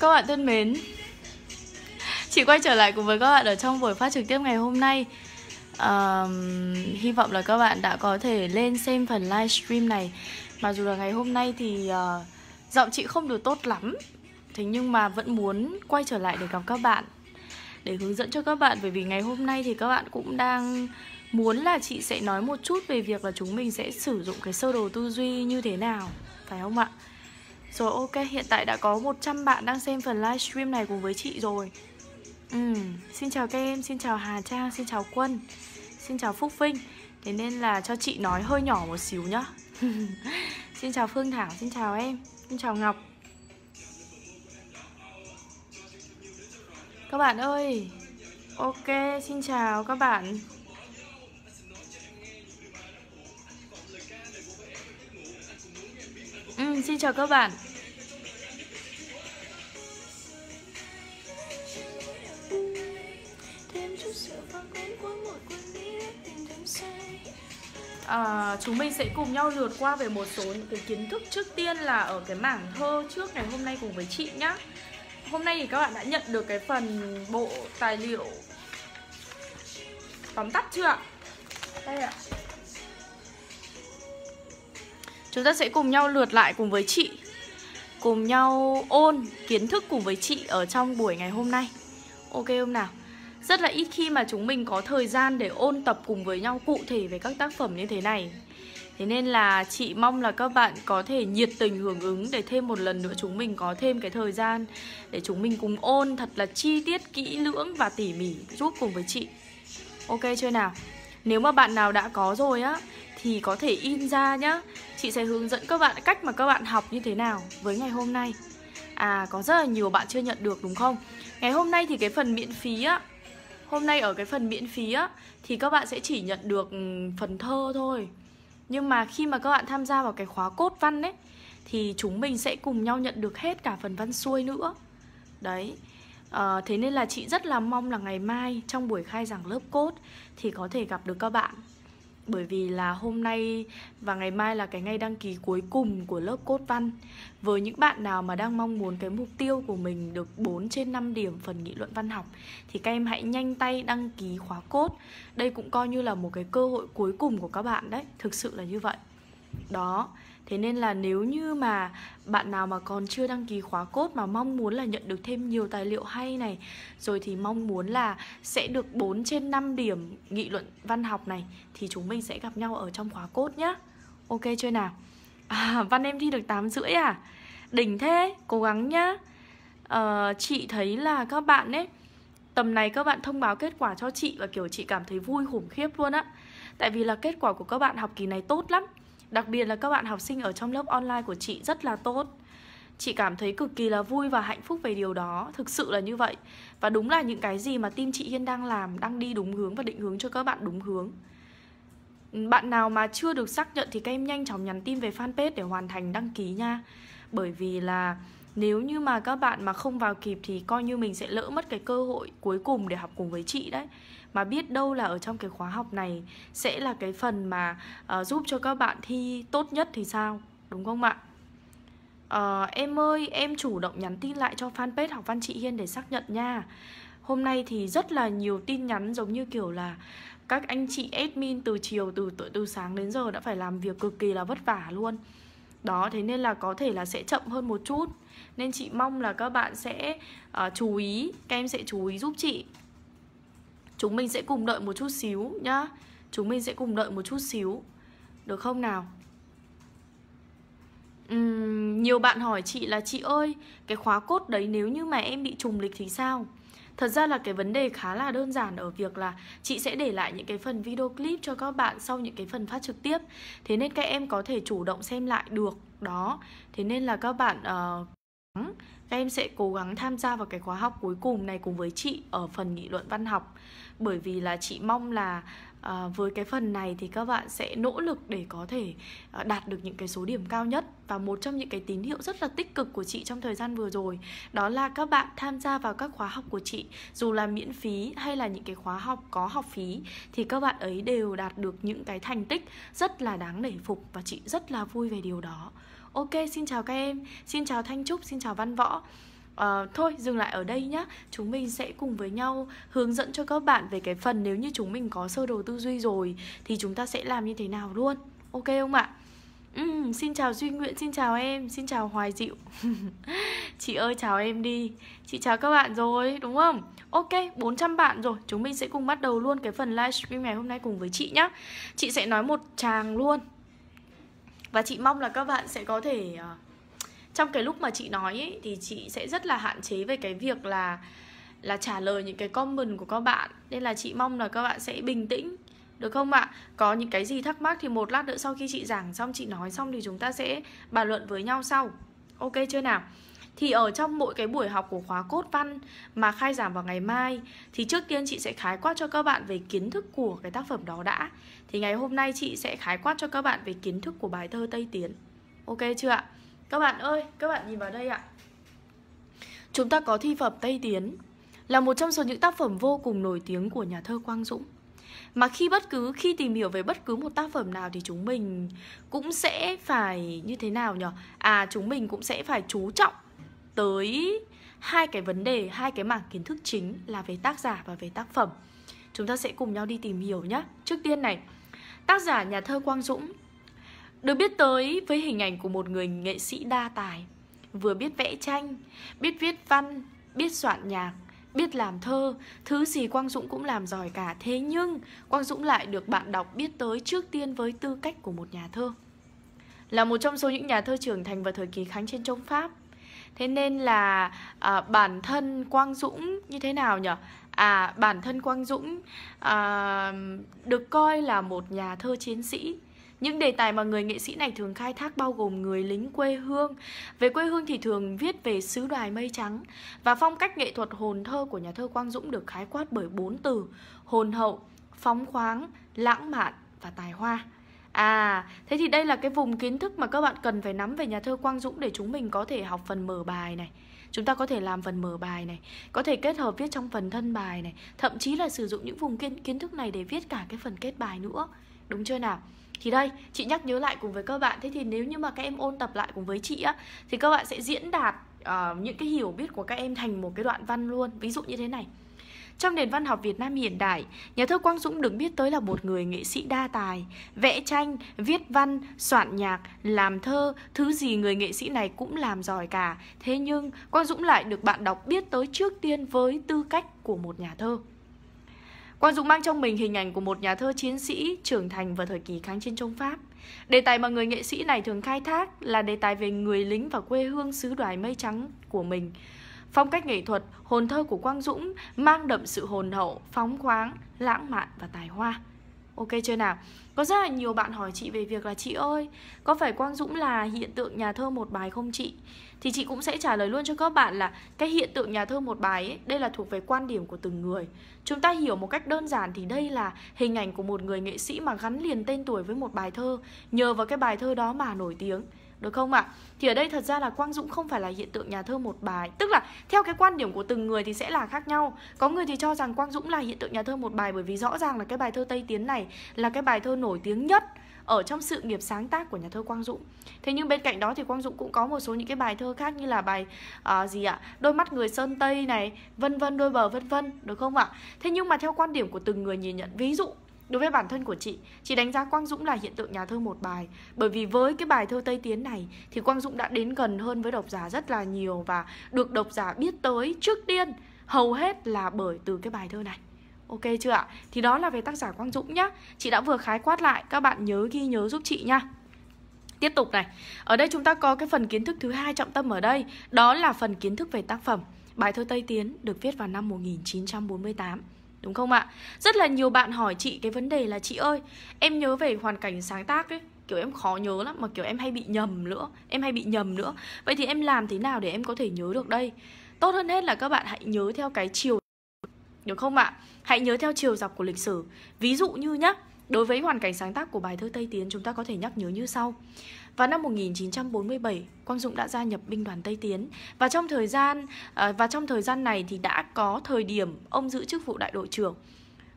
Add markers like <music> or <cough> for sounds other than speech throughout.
Các bạn thân mến Chị quay trở lại cùng với các bạn ở trong buổi phát trực tiếp ngày hôm nay. Uh, Hy vọng là các bạn đã có thể lên xem phần livestream này. Mặc dù là ngày hôm nay thì uh, giọng chị không được tốt lắm Thế nhưng mà vẫn muốn quay trở lại để gặp các bạn Để hướng dẫn cho các bạn. Bởi vì ngày hôm nay thì các bạn cũng đang muốn là chị sẽ nói một chút về việc là chúng mình sẽ sử dụng cái sơ đồ tư duy như thế nào Phải không ạ? Rồi ok, hiện tại đã có 100 bạn đang xem phần livestream này cùng với chị rồi. Ừ, Xin chào các em, xin chào Hà Trang, xin chào Quân Xin chào Phúc Vinh. Thế nên là cho chị nói hơi nhỏ một xíu nhá. <laughs> Xin chào Phương Thảo, xin chào em Xin chào Ngọc. Các bạn ơi Ok, xin chào các bạn. Ừ, xin chào các bạn. À, chúng mình sẽ cùng nhau lượt qua về một số những cái kiến thức trước tiên là ở cái mảng thơ trước ngày hôm nay cùng với chị nhá. Hôm nay thì các bạn đã nhận được cái phần bộ tài liệu tóm tắt chưa ạ? Đây ạ. Chúng ta sẽ cùng nhau lượt lại cùng với chị cùng nhau ôn kiến thức cùng với chị ở trong buổi ngày hôm nay. Ok không nào? Rất là ít khi mà chúng mình có thời gian để ôn tập cùng với nhau cụ thể về các tác phẩm như thế này Thế nên là chị mong là các bạn có thể nhiệt tình hưởng ứng để thêm một lần nữa chúng mình có thêm cái thời gian Để chúng mình cùng ôn thật là chi tiết, kỹ lưỡng và tỉ mỉ giúp cùng với chị Ok chưa nào? Nếu mà bạn nào đã có rồi á thì có thể in ra nhá Chị sẽ hướng dẫn các bạn cách mà các bạn học như thế nào với ngày hôm nay À có rất là nhiều bạn chưa nhận được đúng không? Ngày hôm nay thì cái phần miễn phí á Hôm nay ở cái phần miễn phí á Thì các bạn sẽ chỉ nhận được ừ, phần thơ thôi. Nhưng mà khi mà các bạn tham gia vào cái khóa cốt văn ấy Thì chúng mình sẽ cùng nhau nhận được hết cả phần văn xuôi nữa. Đấy à, Thế nên là chị rất là mong là ngày mai trong buổi khai giảng lớp cốt Thì có thể gặp được các bạn bởi vì là hôm nay và ngày mai là cái ngày đăng ký cuối cùng của lớp cốt văn. Với những bạn nào mà đang mong muốn cái mục tiêu của mình được 4 trên 5 điểm phần nghị luận văn học, Thì các em hãy nhanh tay đăng ký khóa cốt. Đây cũng coi như là một cái cơ hội cuối cùng của các bạn đấy, Thực sự là như vậy. Đó Thế nên là nếu như mà bạn nào mà còn chưa đăng ký khóa cốt mà mong muốn là nhận được thêm nhiều tài liệu hay này Rồi thì mong muốn là sẽ được 4 trên 5 điểm nghị luận văn học này Thì chúng mình sẽ gặp nhau ở trong khóa cốt nhá Ok chưa nào? À, <laughs> văn em thi được 8 rưỡi à? Đỉnh thế, cố gắng nhá à, Chị thấy là các bạn ấy Tầm này các bạn thông báo kết quả cho chị Và kiểu chị cảm thấy vui khủng khiếp luôn á Tại vì là kết quả của các bạn học kỳ này tốt lắm Đặc biệt là các bạn học sinh ở trong lớp online của chị rất là tốt. Chị cảm thấy cực kỳ là vui và hạnh phúc về điều đó, Thực sự là như vậy. Và đúng là những cái gì mà team chị Hiên đang làm, Đang đi đúng hướng và định hướng cho các bạn đúng hướng. Bạn nào mà chưa được xác nhận Thì các em nhanh chóng nhắn tin về fanpage để hoàn thành đăng ký nha. Bởi vì là nếu như mà các bạn mà không vào kịp Thì coi như mình sẽ lỡ mất cái cơ hội cuối cùng để học cùng với chị đấy mà biết đâu là ở trong cái khóa học này sẽ là cái phần mà uh, giúp cho các bạn thi tốt nhất thì sao? Đúng không ạ? Uh, em ơi em chủ động nhắn tin lại cho fanpage học văn chị hiên để xác nhận nha. Hôm nay thì rất là nhiều tin nhắn giống như kiểu là các anh chị admin từ chiều từ từ, từ sáng đến giờ đã phải làm việc cực kỳ là vất vả luôn. Đó thế nên là có thể là sẽ chậm hơn một chút. Nên chị mong là các bạn sẽ uh, chú ý các em sẽ chú ý giúp chị. Chúng mình sẽ cùng đợi một chút xíu nhá. Chúng mình sẽ cùng đợi một chút xíu. Được không nào? Uhm, Nhiều bạn hỏi chị là Chị ơi Cái khóa cốt đấy nếu như mà em bị trùng lịch thì sao? Thật ra là cái vấn đề khá là đơn giản ở việc là chị sẽ để lại những cái phần video clip cho các bạn sau những cái phần phát trực tiếp. Thế nên các em có thể chủ động xem lại được. Đó. Thế nên là các bạn uh, các em sẽ cố gắng tham gia vào cái khóa học cuối cùng này cùng với chị ở phần nghị luận văn học. Bởi vì là chị mong là à, với cái phần này thì các bạn sẽ nỗ lực để có thể à, đạt được những cái số điểm cao nhất và một trong những cái tín hiệu rất là tích cực của chị trong thời gian vừa rồi đó là các bạn tham gia vào các khóa học của chị. Dù là miễn phí hay là những cái khóa học có học phí thì các bạn ấy đều đạt được những cái thành tích rất là đáng nể phục và chị rất là vui về điều đó. Ok, xin chào các em, xin chào Thanh Trúc, xin chào Văn Võ. À, thôi dừng lại ở đây nhá. Chúng mình sẽ cùng với nhau hướng dẫn cho các bạn về cái phần nếu như chúng mình có sơ đồ tư duy rồi thì chúng ta sẽ làm như thế nào luôn. Ok không ạ? Uhm, xin chào Duy Nguyện, xin chào em, xin chào Hoài Dịu <laughs> Chị ơi chào em đi. Chị chào các bạn rồi, đúng không? Ok, 400 bạn rồi. Chúng mình sẽ cùng bắt đầu luôn cái phần livestream ngày hôm nay cùng với chị nhá. Chị sẽ nói một tràng luôn. Và chị mong là các bạn sẽ có thể ờ, Trong cái lúc mà chị nói ấy, Thì chị sẽ rất là hạn chế về cái việc là Là trả lời những cái comment của các bạn Nên là chị mong là các bạn sẽ bình tĩnh được không ạ? Có những cái gì thắc mắc thì một lát nữa sau khi chị giảng xong chị nói xong thì chúng ta sẽ bàn luận với nhau sau. Ok chưa nào? Thì ở trong mỗi cái buổi học của khóa cốt văn mà khai giảng vào ngày mai thì trước tiên chị sẽ khái quát cho các bạn về kiến thức của cái tác phẩm đó đã. Thì ngày hôm nay chị sẽ khái quát cho các bạn về kiến thức của bài thơ Tây Tiến. Ok chưa ạ? Các bạn ơi, các bạn nhìn vào đây ạ. Chúng ta có thi phẩm Tây Tiến là một trong số những tác phẩm vô cùng nổi tiếng của nhà thơ Quang Dũng. Mà khi bất cứ khi tìm hiểu về bất cứ một tác phẩm nào thì chúng mình cũng sẽ phải như thế nào nhỉ? À chúng mình cũng sẽ phải chú trọng tới hai cái vấn đề, hai cái mảng kiến thức chính là về tác giả và về tác phẩm. Chúng ta sẽ cùng nhau đi tìm hiểu nhé. Trước tiên này, tác giả nhà thơ Quang Dũng được biết tới với hình ảnh của một người nghệ sĩ đa tài, vừa biết vẽ tranh, biết viết văn, biết soạn nhạc, biết làm thơ, thứ gì Quang Dũng cũng làm giỏi cả. Thế nhưng Quang Dũng lại được bạn đọc biết tới trước tiên với tư cách của một nhà thơ. Là một trong số những nhà thơ trưởng thành vào thời kỳ kháng chiến chống Pháp. Thế nên là à, bản thân Quang Dũng như thế nào nhỉ? À, bản thân Quang Dũng à, được coi là một nhà thơ chiến sĩ những đề tài mà người nghệ sĩ này thường khai thác bao gồm người lính quê hương. Về quê hương thì thường viết về xứ đoài mây trắng. Và phong cách nghệ thuật hồn thơ của nhà thơ Quang Dũng được khái quát bởi bốn từ hồn hậu, phóng khoáng, lãng mạn và tài hoa. À, thế thì đây là cái vùng kiến thức mà các bạn cần phải nắm về nhà thơ Quang Dũng để chúng mình có thể học phần mở bài này. Chúng ta có thể làm phần mở bài này, có thể kết hợp viết trong phần thân bài này, thậm chí là sử dụng những vùng kiến, kiến thức này để viết cả cái phần kết bài nữa. Đúng chưa nào? Thì đây, chị nhắc nhớ lại cùng với các bạn Thế thì nếu như mà các em ôn tập lại cùng với chị á Thì các bạn sẽ diễn đạt uh, những cái hiểu biết của các em thành một cái đoạn văn luôn Ví dụ như thế này trong nền văn học Việt Nam hiện đại, nhà thơ Quang Dũng được biết tới là một người nghệ sĩ đa tài, vẽ tranh, viết văn, soạn nhạc, làm thơ, thứ gì người nghệ sĩ này cũng làm giỏi cả. Thế nhưng, Quang Dũng lại được bạn đọc biết tới trước tiên với tư cách của một nhà thơ. Quang Dũng mang trong mình hình ảnh của một nhà thơ chiến sĩ trưởng thành vào thời kỳ kháng chiến chống Pháp. Đề tài mà người nghệ sĩ này thường khai thác là đề tài về người lính và quê hương xứ đoài mây trắng của mình. Phong cách nghệ thuật, hồn thơ của Quang Dũng mang đậm sự hồn hậu, phóng khoáng, lãng mạn và tài hoa. Ok chưa nào? Có rất là nhiều bạn hỏi chị về việc là chị ơi, có phải Quang Dũng là hiện tượng nhà thơ một bài không chị? Thì chị cũng sẽ trả lời luôn cho các bạn là cái hiện tượng nhà thơ một bài ấy, đây là thuộc về quan điểm của từng người. Chúng ta hiểu một cách đơn giản thì đây là hình ảnh của một người nghệ sĩ mà gắn liền tên tuổi với một bài thơ, nhờ vào cái bài thơ đó mà nổi tiếng. Được không ạ? À? Thì ở đây thật ra là Quang Dũng không phải là hiện tượng nhà thơ một bài Tức là theo cái quan điểm của từng người thì sẽ là khác nhau Có người thì cho rằng Quang Dũng là hiện tượng nhà thơ một bài Bởi vì rõ ràng là cái bài thơ Tây Tiến này Là cái bài thơ nổi tiếng nhất ở trong sự nghiệp sáng tác của nhà thơ Quang Dũng. Thế nhưng bên cạnh đó thì Quang Dũng cũng có một số những cái bài thơ khác như là bài uh, gì ạ? Đôi mắt người sơn tây này, vân vân đôi bờ vân vân, được không ạ? Thế nhưng mà theo quan điểm của từng người nhìn nhận, ví dụ Đối với bản thân của chị, chị đánh giá Quang Dũng là hiện tượng nhà thơ một bài. Bởi vì với cái bài thơ Tây Tiến này Thì Quang Dũng đã đến gần hơn với độc giả rất là nhiều Và được độc giả biết tới trước tiên Hầu hết là bởi từ cái bài thơ này. Ok chưa ạ? Thì đó là về tác giả Quang Dũng nhá. Chị đã vừa khái quát lại, các bạn nhớ ghi nhớ giúp chị nha Tiếp tục này. Ở đây chúng ta có cái phần kiến thức thứ hai trọng tâm ở đây Đó là phần kiến thức về tác phẩm. Bài thơ Tây Tiến được viết vào năm 1948 Đúng không ạ? Rất là nhiều bạn hỏi chị cái vấn đề là Chị ơi, em nhớ về hoàn cảnh sáng tác ấy Kiểu em khó nhớ lắm Mà kiểu em hay bị nhầm nữa Em hay bị nhầm nữa Vậy thì em làm thế nào để em có thể nhớ được đây? Tốt hơn hết là các bạn hãy nhớ theo cái chiều Được không ạ? Hãy nhớ theo chiều dọc của lịch sử Ví dụ như nhá Đối với hoàn cảnh sáng tác của bài thơ Tây Tiến Chúng ta có thể nhắc nhớ như sau vào năm 1947, Quang Dũng đã gia nhập binh đoàn Tây Tiến và trong thời gian à, và trong thời gian này thì đã có thời điểm ông giữ chức vụ đại đội trưởng.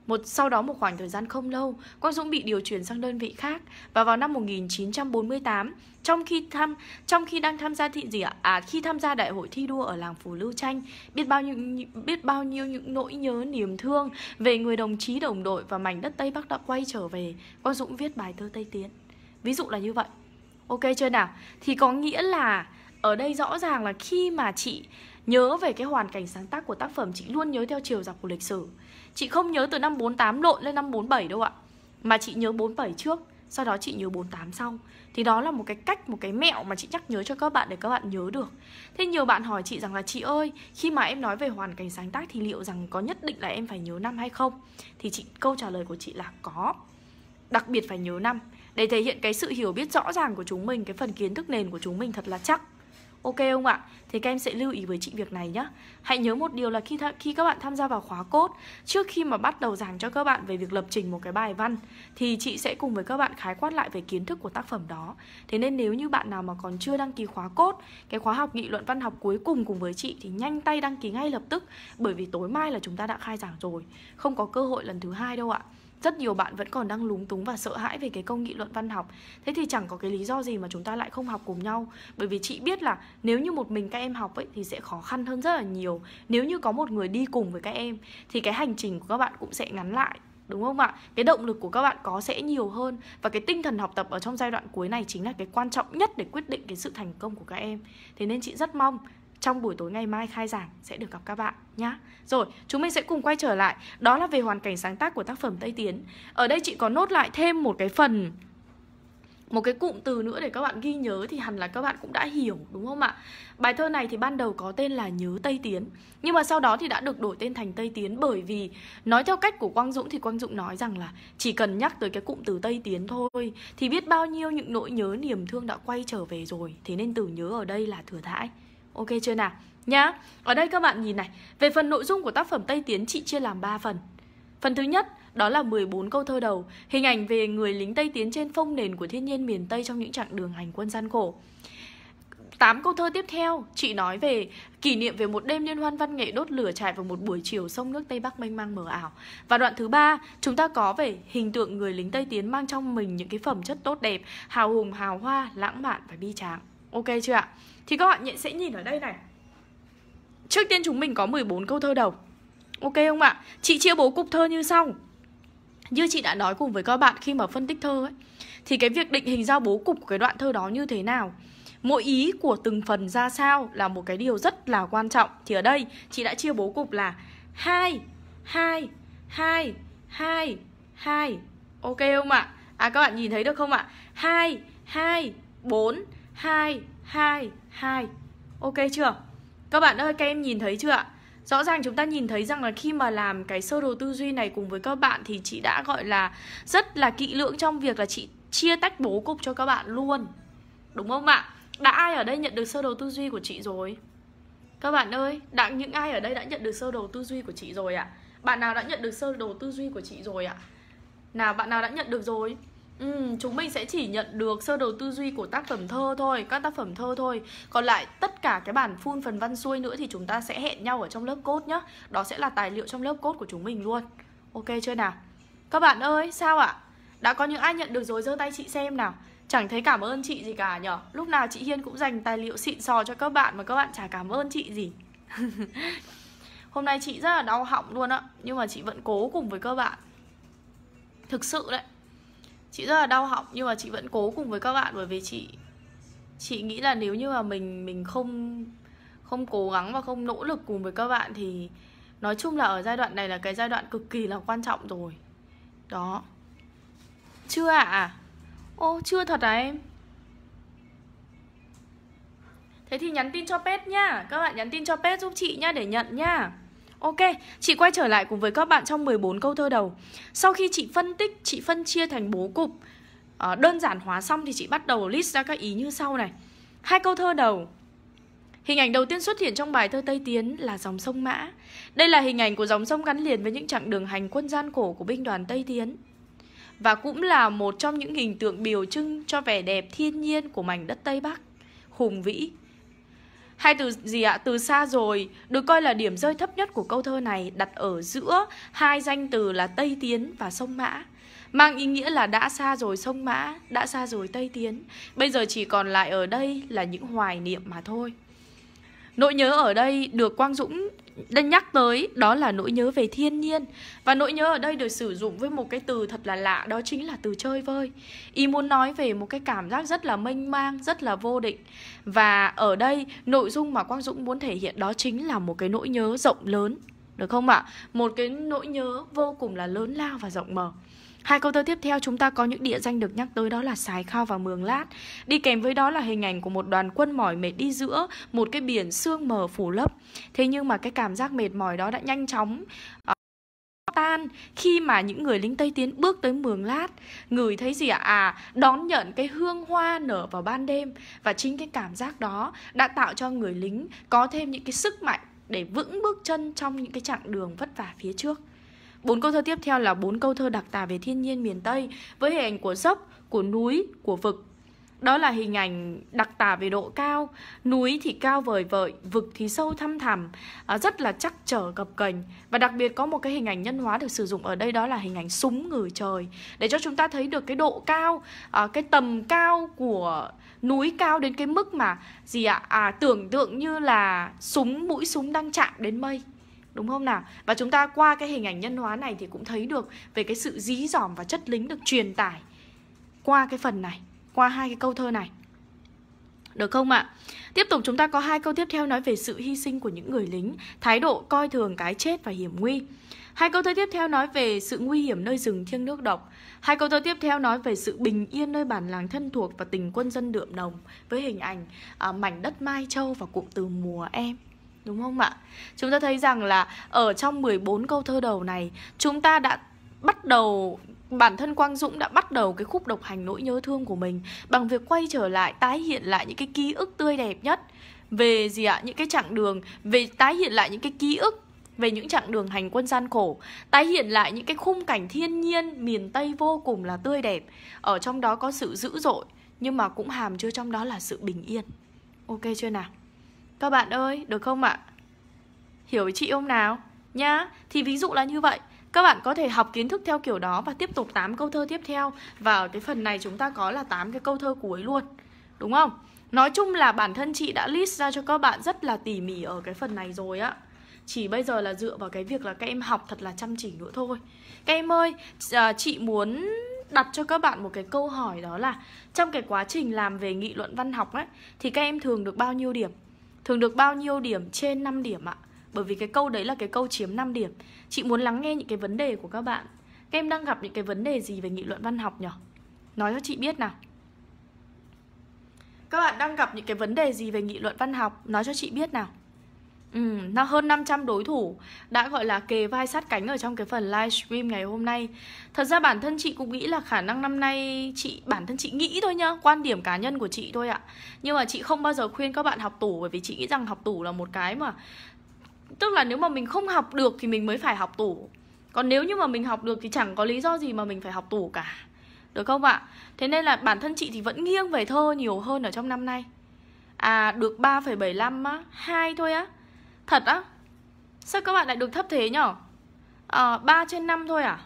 một sau đó một khoảng thời gian không lâu, Quang Dũng bị điều chuyển sang đơn vị khác và vào năm 1948, trong khi tham trong khi đang tham gia thị gì ạ? À khi tham gia đại hội thi đua ở làng Phủ Lưu Tranh, biết bao nhiêu biết bao nhiêu những nỗi nhớ niềm thương về người đồng chí đồng đội và mảnh đất Tây Bắc đã quay trở về, Quang Dũng viết bài thơ Tây Tiến. Ví dụ là như vậy. Ok chưa nào? Thì có nghĩa là ở đây rõ ràng là khi mà chị nhớ về cái hoàn cảnh sáng tác của tác phẩm chị luôn nhớ theo chiều dọc của lịch sử. Chị không nhớ từ năm 48 lộn lên năm 47 đâu ạ. Mà chị nhớ 47 trước Sau đó chị nhớ 48 sau. Thì đó là một cái cách, một cái mẹo mà chị nhắc nhớ cho các bạn để các bạn nhớ được. Thế nhiều bạn hỏi chị rằng là chị ơi Khi mà em nói về hoàn cảnh sáng tác thì liệu rằng có nhất định là em phải nhớ năm hay không? Thì chị câu trả lời của chị là có. Đặc biệt phải nhớ năm. Để thể hiện cái sự hiểu biết rõ ràng của chúng mình, Cái phần kiến thức nền của chúng mình thật là chắc. Ok không ạ? Thì các em sẽ lưu ý với chị việc này nhé Hãy nhớ một điều là khi khi các bạn tham gia vào khóa cốt, Trước khi mà bắt đầu giảng cho các bạn về việc lập trình một cái bài văn, Thì chị sẽ cùng với các bạn khái quát lại về kiến thức của tác phẩm đó. Thế nên nếu như bạn nào mà còn chưa đăng ký khóa cốt, Cái khóa học nghị luận văn học cuối cùng cùng với chị Thì nhanh tay đăng ký ngay lập tức, Bởi vì tối mai là chúng ta đã khai giảng rồi, Không có cơ hội lần thứ hai đâu ạ rất nhiều bạn vẫn còn đang lúng túng và sợ hãi về cái công nghị luận văn học thế thì chẳng có cái lý do gì mà chúng ta lại không học cùng nhau bởi vì chị biết là nếu như một mình các em học ấy, thì sẽ khó khăn hơn rất là nhiều nếu như có một người đi cùng với các em, thì cái hành trình của các bạn cũng sẽ ngắn lại, đúng không ạ? Cái động lực của các bạn có sẽ nhiều hơn và cái tinh thần học tập ở trong giai đoạn cuối này chính là cái quan trọng nhất để quyết định cái sự thành công của các em. Thế nên chị rất mong trong buổi tối ngày mai khai giảng sẽ được gặp các bạn nhá. Rồi, chúng mình sẽ cùng quay trở lại, đó là về hoàn cảnh sáng tác của tác phẩm Tây Tiến. Ở đây chị có nốt lại thêm một cái phần một cái cụm từ nữa để các bạn ghi nhớ thì hẳn là các bạn cũng đã hiểu đúng không ạ? Bài thơ này thì ban đầu có tên là Nhớ Tây Tiến Nhưng mà sau đó thì đã được đổi tên thành Tây Tiến Bởi vì nói theo cách của Quang Dũng thì Quang Dũng nói rằng là Chỉ cần nhắc tới cái cụm từ Tây Tiến thôi Thì biết bao nhiêu những nỗi nhớ niềm thương đã quay trở về rồi Thế nên từ nhớ ở đây là thừa thãi Ok chưa nào? Nhá. Ở đây các bạn nhìn này, về phần nội dung của tác phẩm Tây Tiến chị chia làm 3 phần. Phần thứ nhất đó là 14 câu thơ đầu, hình ảnh về người lính Tây Tiến trên phong nền của thiên nhiên miền Tây trong những chặng đường hành quân gian khổ. 8 câu thơ tiếp theo, chị nói về kỷ niệm về một đêm liên hoan văn nghệ đốt lửa trải vào một buổi chiều sông nước Tây Bắc mênh mang mờ ảo. Và đoạn thứ ba, chúng ta có về hình tượng người lính Tây Tiến mang trong mình những cái phẩm chất tốt đẹp, hào hùng, hào hoa, lãng mạn và bi tráng. Ok chưa ạ? Thì các bạn sẽ nhìn ở đây này Trước tiên chúng mình có 14 câu thơ đầu Ok không ạ? Chị chia bố cục thơ như sau Như chị đã nói cùng với các bạn khi mà phân tích thơ ấy Thì cái việc định hình ra bố cục của cái đoạn thơ đó như thế nào Mỗi ý của từng phần ra sao là một cái điều rất là quan trọng Thì ở đây chị đã chia bố cục là 2, 2, 2, 2, 2 Ok không ạ? À các bạn nhìn thấy được không ạ? 2, 2, 4, 2, 2, 2 Ok chưa? Các bạn ơi, các em nhìn thấy chưa ạ? Rõ ràng chúng ta nhìn thấy rằng là khi mà làm cái sơ đồ tư duy này cùng với các bạn Thì chị đã gọi là rất là kỹ lưỡng trong việc là chị chia tách bố cục cho các bạn luôn Đúng không ạ? Đã ai ở đây nhận được sơ đồ tư duy của chị rồi? Các bạn ơi, đã những ai ở đây đã nhận được sơ đồ tư duy của chị rồi ạ? À? Bạn nào đã nhận được sơ đồ tư duy của chị rồi ạ? À? Nào, bạn nào đã nhận được rồi? Ừ, chúng mình sẽ chỉ nhận được sơ đồ tư duy của tác phẩm thơ thôi Các tác phẩm thơ thôi. Còn lại tất cả cái bản full phần văn xuôi nữa Thì chúng ta sẽ hẹn nhau ở trong lớp cốt nhá. Đó sẽ là tài liệu trong lớp cốt của chúng mình luôn. Ok chưa nào? Các bạn ơi sao ạ? Đã có những ai nhận được rồi giơ tay chị xem nào. Chẳng thấy cảm ơn chị gì cả nhở? Lúc nào chị Hiên cũng dành tài liệu xịn sò cho các bạn Mà các bạn chả cảm ơn chị gì. <laughs> Hôm nay chị rất là đau họng luôn ạ, Nhưng mà chị vẫn cố cùng với các bạn. Thực sự đấy chị rất là đau họng, nhưng mà chị vẫn cố cùng với các bạn bởi vì chị chị nghĩ là nếu như mà mình mình không không cố gắng và không nỗ lực cùng với các bạn thì nói chung là ở giai đoạn này là cái giai đoạn cực kỳ là quan trọng rồi. Đó. Chưa ạ? À? ô, chưa thật à em? Thế thì nhắn tin cho pet nhá các bạn nhắn tin cho pet giúp chị nhá, để nhận nhá Ok, chị quay trở lại cùng với các bạn trong 14 câu thơ đầu. Sau khi chị phân tích, chị phân chia thành bố cục ờ, Đơn giản hóa xong thì chị bắt đầu list ra các ý như sau này. Hai câu thơ đầu. Hình ảnh đầu tiên xuất hiện trong bài thơ Tây Tiến là dòng sông Mã. Đây là hình ảnh của dòng sông gắn liền với những chặng đường hành quân gian khổ của binh đoàn Tây Tiến. Và cũng là một trong những hình tượng biểu trưng cho vẻ đẹp thiên nhiên của mảnh đất Tây Bắc Hùng vĩ Hai từ gì ạ? Từ xa rồi được coi là điểm rơi thấp nhất của câu thơ này đặt ở giữa hai danh từ là Tây Tiến và sông Mã. Mang ý nghĩa là đã xa rồi sông Mã, đã xa rồi Tây Tiến. Bây giờ chỉ còn lại ở đây là những hoài niệm mà thôi. Nỗi nhớ ở đây được Quang Dũng đang nhắc tới đó là nỗi nhớ về thiên nhiên. Và nỗi nhớ ở đây được sử dụng với một cái từ thật là lạ Đó chính là từ chơi vơi. Y muốn nói về một cái cảm giác rất là mênh mang, rất là vô định. Và ở đây nội dung mà Quang Dũng muốn thể hiện đó chính là một cái nỗi nhớ rộng lớn. Được không ạ? Một cái nỗi nhớ vô cùng là lớn lao và rộng mở. Hai câu thơ tiếp theo chúng ta có những địa danh được nhắc tới đó là Sài Khao và Mường Lát. Đi kèm với đó là hình ảnh của một đoàn quân mỏi mệt đi giữa một cái biển sương mờ phủ lấp. Thế nhưng mà cái cảm giác mệt mỏi đó đã nhanh chóng uh, tan khi mà những người lính Tây Tiến bước tới Mường Lát Người thấy gì ạ? À? đón nhận cái hương hoa nở vào ban đêm Và chính cái cảm giác đó đã tạo cho người lính có thêm những cái sức mạnh để vững bước chân trong những cái chặng đường vất vả phía trước Bốn câu thơ tiếp theo là bốn câu thơ đặc tả về thiên nhiên miền Tây với hình ảnh của dốc, của núi, của vực. Đó là hình ảnh đặc tả về độ cao Núi thì cao vời vợi Vực thì sâu thăm thẳm à, Rất là chắc trở gập ghềnh Và đặc biệt có một cái hình ảnh nhân hóa được sử dụng ở đây Đó là hình ảnh súng ngửi trời Để cho chúng ta thấy được cái độ cao à, Cái tầm cao của núi cao đến cái mức mà Gì ạ? À, tưởng tượng như là súng mũi súng đang chạm đến mây Đúng không nào? Và chúng ta qua cái hình ảnh nhân hóa này thì cũng thấy được về cái sự dí dỏm và chất lính được truyền tải qua cái phần này, qua hai cái câu thơ này. Được không ạ? Tiếp tục chúng ta có hai câu tiếp theo nói về sự hy sinh của những người lính, thái độ coi thường cái chết và hiểm nguy. Hai câu thơ tiếp theo nói về sự nguy hiểm nơi rừng thiêng nước độc. Hai câu thơ tiếp theo nói về sự bình yên nơi bản làng thân thuộc và tình quân dân đượm đồng với hình ảnh à, mảnh đất Mai Châu và cụm từ mùa em. Đúng không ạ? Chúng ta thấy rằng là ở trong 14 câu thơ đầu này, Chúng ta đã bắt đầu, bản thân Quang Dũng đã bắt đầu cái khúc độc hành nỗi nhớ thương của mình bằng việc quay trở lại, tái hiện lại những cái ký ức tươi đẹp nhất về gì ạ? Những cái chặng đường, về tái hiện lại những cái ký ức về những chặng đường hành quân gian khổ, tái hiện lại những cái khung cảnh thiên nhiên, miền Tây vô cùng là tươi đẹp. Ở trong đó có sự dữ dội, nhưng mà cũng hàm chứa trong đó là sự bình yên. Ok chưa nào? Các bạn ơi, được không ạ? Hiểu chị không nào? Nhá, thì ví dụ là như vậy Các bạn có thể học kiến thức theo kiểu đó Và tiếp tục 8 câu thơ tiếp theo Và ở cái phần này chúng ta có là 8 cái câu thơ cuối luôn Đúng không? Nói chung là bản thân chị đã list ra cho các bạn rất là tỉ mỉ ở cái phần này rồi á Chỉ bây giờ là dựa vào cái việc là các em học thật là chăm chỉ nữa thôi Các em ơi, à, chị muốn đặt cho các bạn một cái câu hỏi đó là Trong cái quá trình làm về nghị luận văn học ấy Thì các em thường được bao nhiêu điểm? Thường được bao nhiêu điểm trên 5 điểm ạ? Bởi vì cái câu đấy là cái câu chiếm 5 điểm. Chị muốn lắng nghe những cái vấn đề của các bạn. Các em đang gặp những cái vấn đề gì về nghị luận văn học nhỉ? Nói cho chị biết nào. Các bạn đang gặp những cái vấn đề gì về nghị luận văn học? Nói cho chị biết nào. Ừ, nó hơn 500 đối thủ đã gọi là kề vai sát cánh ở trong cái phần livestream ngày hôm nay. Thật ra bản thân chị cũng nghĩ là khả năng năm nay chị bản thân chị nghĩ thôi nhá Quan điểm cá nhân của chị thôi ạ. Nhưng mà chị không bao giờ khuyên các bạn học tủ Bởi vì chị nghĩ rằng học tủ là một cái mà Tức là nếu mà mình không học được thì mình mới phải học tủ. Còn nếu như mà mình học được thì chẳng có lý do gì mà mình phải học tủ cả. Được không ạ? Thế nên là bản thân chị thì vẫn nghiêng về thơ nhiều hơn ở trong năm nay. À được 3,75 á, 2 thôi á. Thật á? Sao các bạn lại được thấp thế nhở? Ờ, à, 3 trên 5 thôi à?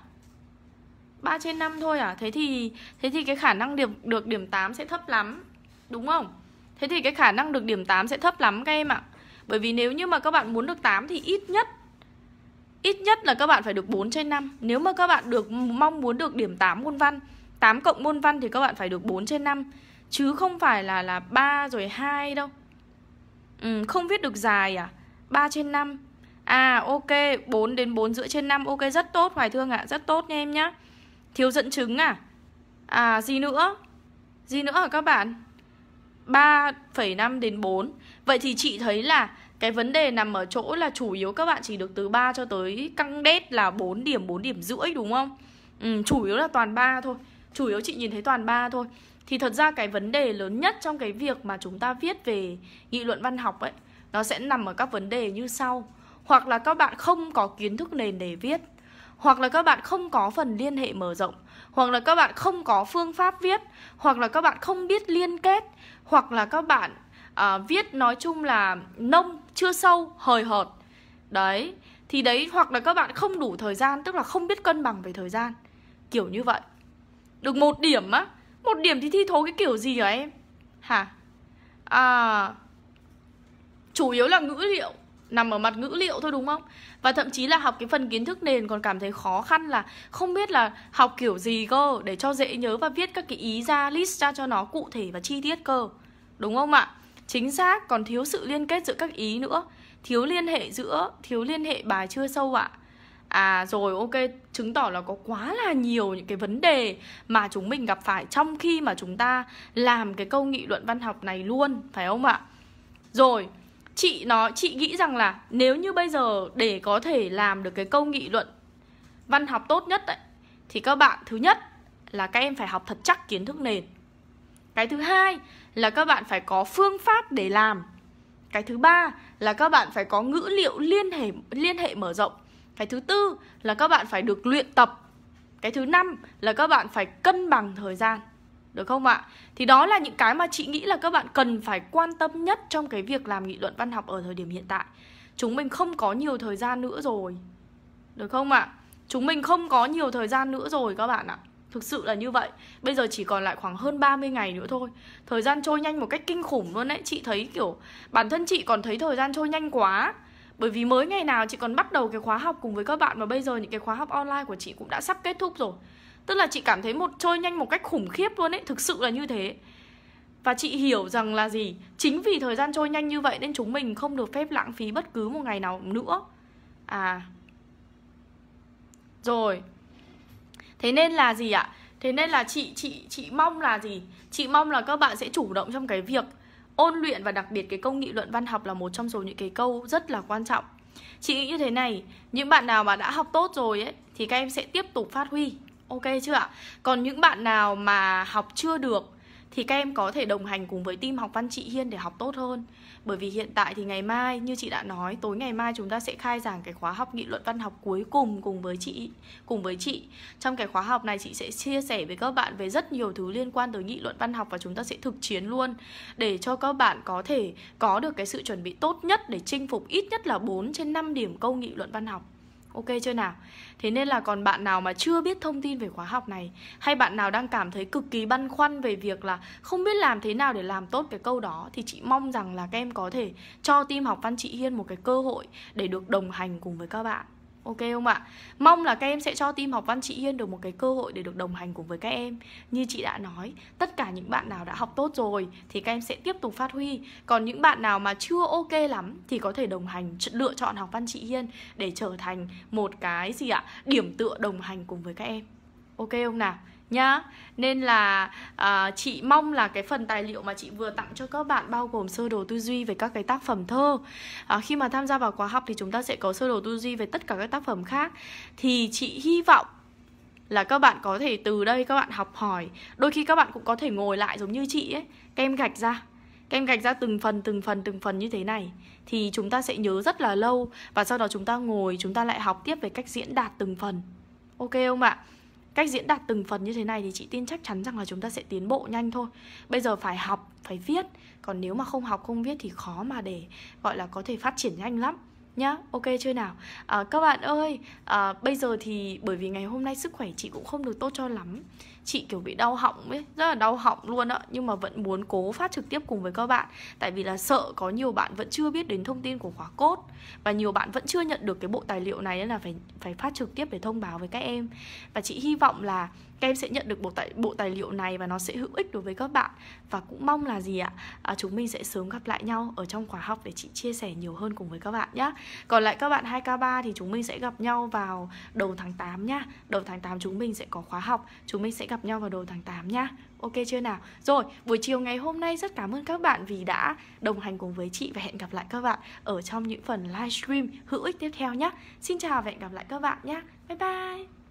3 trên 5 thôi à? Thế thì thế thì cái khả năng điểm được điểm 8 sẽ thấp lắm. Đúng không? Thế thì cái khả năng được điểm 8 sẽ thấp lắm các em ạ. Bởi vì nếu như mà các bạn muốn được 8 thì ít nhất ít nhất là các bạn phải được 4 trên 5. Nếu mà các bạn được mong muốn được điểm 8 môn văn, 8 cộng môn văn thì các bạn phải được 4 trên 5 chứ không phải là là 3 rồi 2 đâu. Ừ, không viết được dài à? 3 trên 5 À ok 4 đến 4 rưỡi trên 5 Ok rất tốt Hoài Thương ạ. À, Rất tốt nha em nhá. Thiếu dẫn chứng à? À gì nữa? Gì nữa hả các bạn? 3,5 đến 4 Vậy thì chị thấy là cái vấn đề nằm ở chỗ là chủ yếu các bạn chỉ được từ 3 cho tới căng đét là 4 điểm, 4 điểm rưỡi đúng không? Ừ, chủ yếu là toàn 3 thôi. Chủ yếu chị nhìn thấy toàn 3 thôi. Thì thật ra cái vấn đề lớn nhất trong cái việc mà chúng ta viết về nghị luận văn học ấy nó sẽ nằm ở các vấn đề như sau. Hoặc là các bạn không có kiến thức nền để viết. Hoặc là các bạn không có phần liên hệ mở rộng. Hoặc là các bạn không có phương pháp viết. Hoặc là các bạn không biết liên kết. Hoặc là các bạn à, viết nói chung là nông chưa sâu hời hợt. Đấy. Thì đấy hoặc là các bạn không đủ thời gian tức là không biết cân bằng về thời gian. Kiểu như vậy. Được một điểm á. Một điểm thì thi thố cái kiểu gì hả em? Hả? À chủ yếu là ngữ liệu, nằm ở mặt ngữ liệu thôi đúng không? Và thậm chí là học cái phần kiến thức nền còn cảm thấy khó khăn là không biết là học kiểu gì cơ để cho dễ nhớ và viết các cái ý ra, list ra cho nó cụ thể và chi tiết cơ. Đúng không ạ? Chính xác, còn thiếu sự liên kết giữa các ý nữa. Thiếu liên hệ giữa, thiếu liên hệ bài chưa sâu ạ. À rồi, ok, chứng tỏ là có quá là nhiều những cái vấn đề mà chúng mình gặp phải trong khi mà chúng ta làm cái câu nghị luận văn học này luôn, phải không ạ? Rồi chị nói chị nghĩ rằng là nếu như bây giờ để có thể làm được cái câu nghị luận văn học tốt nhất ấy, thì các bạn thứ nhất là các em phải học thật chắc kiến thức nền. Cái thứ hai là các bạn phải có phương pháp để làm. Cái thứ ba là các bạn phải có ngữ liệu liên hệ liên hệ mở rộng. Cái thứ tư là các bạn phải được luyện tập. Cái thứ năm là các bạn phải cân bằng thời gian được không ạ? Thì đó là những cái mà chị nghĩ là các bạn cần phải quan tâm nhất trong cái việc làm nghị luận văn học ở thời điểm hiện tại. Chúng mình không có nhiều thời gian nữa rồi. Được không ạ? Chúng mình không có nhiều thời gian nữa rồi các bạn ạ. Thực sự là như vậy Bây giờ chỉ còn lại khoảng hơn 30 ngày nữa thôi Thời gian trôi nhanh một cách kinh khủng luôn đấy Chị thấy kiểu, Bản thân chị còn thấy thời gian trôi nhanh quá Bởi vì mới ngày nào chị còn bắt đầu cái khóa học cùng với các bạn Và bây giờ những cái khóa học online của chị cũng đã sắp kết thúc rồi Tức là chị cảm thấy một trôi nhanh một cách khủng khiếp luôn ấy Thực sự là như thế Và chị hiểu rằng là gì Chính vì thời gian trôi nhanh như vậy Nên chúng mình không được phép lãng phí bất cứ một ngày nào nữa À Rồi Thế nên là gì ạ? Thế nên là chị chị chị mong là gì? Chị mong là các bạn sẽ chủ động trong cái việc ôn luyện và đặc biệt cái câu nghị luận văn học là một trong số những cái câu rất là quan trọng. Chị nghĩ như thế này, những bạn nào mà đã học tốt rồi ấy thì các em sẽ tiếp tục phát huy. Ok chưa ạ? Còn những bạn nào mà học chưa được thì các em có thể đồng hành cùng với team học văn chị Hiên để học tốt hơn. Bởi vì hiện tại thì ngày mai như chị đã nói, tối ngày mai chúng ta sẽ khai giảng cái khóa học nghị luận văn học cuối cùng cùng với chị, cùng với chị. Trong cái khóa học này chị sẽ chia sẻ với các bạn về rất nhiều thứ liên quan tới nghị luận văn học và chúng ta sẽ thực chiến luôn để cho các bạn có thể có được cái sự chuẩn bị tốt nhất để chinh phục ít nhất là 4 trên 5 điểm câu nghị luận văn học. Ok chưa nào? Thế nên là còn bạn nào mà chưa biết thông tin về khóa học này? Hay bạn nào đang cảm thấy cực kỳ băn khoăn về việc là Không biết làm thế nào để làm tốt cái câu đó? Thì chị mong rằng là các em có thể cho team học văn chị Hiên một cái cơ hội Để được đồng hành cùng với các bạn. Ok không ạ? Mong là các em sẽ cho team học văn chị yên được một cái cơ hội để được đồng hành cùng với các em Như chị đã nói, tất cả những bạn nào đã học tốt rồi thì các em sẽ tiếp tục phát huy Còn những bạn nào mà chưa ok lắm thì có thể đồng hành lựa chọn học văn chị yên Để trở thành một cái gì ạ? Điểm tựa đồng hành cùng với các em Ok không nào? Nhá. Nên là à, chị mong là cái phần tài liệu mà chị vừa tặng cho các bạn bao gồm sơ đồ tư duy về các cái tác phẩm thơ. À, khi mà tham gia vào khóa học thì chúng ta sẽ có sơ đồ tư duy về tất cả các tác phẩm khác. Thì chị hy vọng là các bạn có thể từ đây các bạn học hỏi. Đôi khi các bạn cũng có thể ngồi lại giống như chị ấy kem gạch ra. Kem gạch ra từng phần từng phần từng phần như thế này. Thì chúng ta sẽ nhớ rất là lâu và sau đó chúng ta ngồi chúng ta lại học tiếp về cách diễn đạt từng phần. Ok không ạ? Cách diễn đạt từng phần như thế này thì chị tin chắc chắn rằng là chúng ta sẽ tiến bộ nhanh thôi. Bây giờ phải học phải viết. Còn nếu mà không học không viết thì khó mà để gọi là có thể phát triển nhanh lắm. Nhá ok chưa nào? À, các bạn ơi à, bây giờ thì bởi vì ngày hôm nay sức khỏe chị cũng không được tốt cho lắm chị kiểu bị đau họng ấy rất là đau họng luôn ạ. Nhưng mà vẫn muốn cố phát trực tiếp cùng với các bạn. Tại vì là sợ có nhiều bạn vẫn chưa biết đến thông tin của khóa cốt và nhiều bạn vẫn chưa nhận được cái bộ tài liệu này nên là phải phải phát trực tiếp để thông báo với các em. Và chị hy vọng là các em sẽ nhận được bộ tài bộ tài liệu này và nó sẽ hữu ích đối với các bạn. Và cũng mong là gì ạ? À, chúng mình sẽ sớm gặp lại nhau ở trong khóa học để chị chia sẻ nhiều hơn cùng với các bạn nhé còn lại các bạn 2K3 thì chúng mình sẽ gặp nhau vào đầu tháng 8 nhá. Đầu tháng 8 chúng mình sẽ có khóa học. Chúng mình sẽ gặp nhau vào đầu tháng 8 nhá Ok chưa nào? Rồi, buổi chiều ngày hôm nay rất cảm ơn các bạn vì đã đồng hành cùng với chị và hẹn gặp lại các bạn ở trong những phần livestream hữu ích tiếp theo nhé. Xin chào và hẹn gặp lại các bạn nhé. Bye bye!